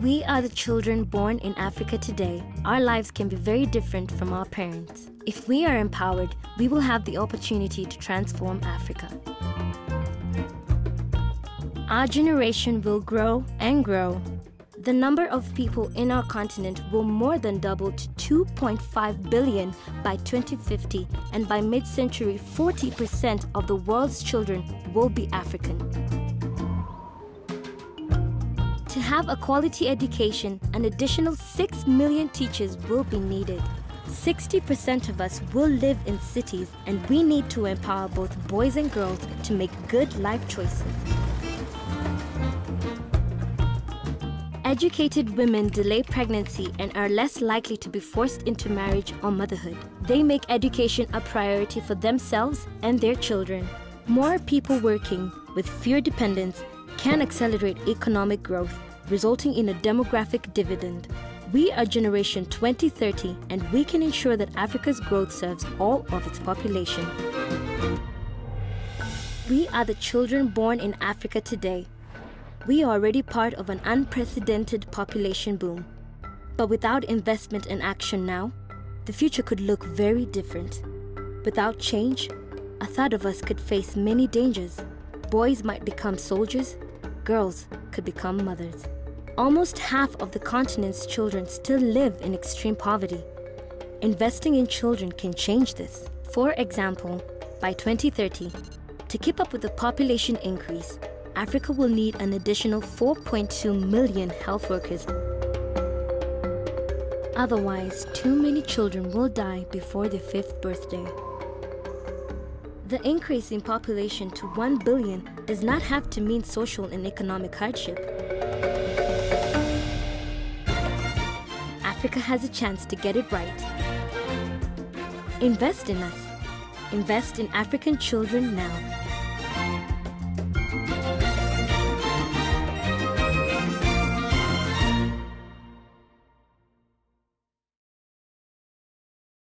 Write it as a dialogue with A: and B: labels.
A: We are the children born in Africa today. Our lives can be very different from our parents. If we are empowered, we will have the opportunity to transform Africa. Our generation will grow and grow. The number of people in our continent will more than double to 2.5 billion by 2050, and by mid century, 40% of the world's children will be African. To have a quality education, an additional 6 million teachers will be needed. 60% of us will live in cities, and we need to empower both boys and girls to make good life choices. Educated women delay pregnancy and are less likely to be forced into marriage or motherhood. They make education a priority for themselves and their children. More people working with fewer dependents can accelerate economic growth, resulting in a demographic dividend. We are Generation 2030, and we can ensure that Africa's growth serves all of its population. We are the children born in Africa today. We are already part of an unprecedented population boom. But without investment and action now, the future could look very different. Without change, a third of us could face many dangers. Boys might become soldiers, girls could become mothers. Almost half of the continent's children still live in extreme poverty. Investing in children can change this. For example, by 2030, to keep up with the population increase, Africa will need an additional 4.2 million health workers. Otherwise, too many children will die before their fifth birthday. The increase in population to 1 billion does not have to mean social and economic hardship. Africa has a chance to get it right. Invest in us. Invest in African children now.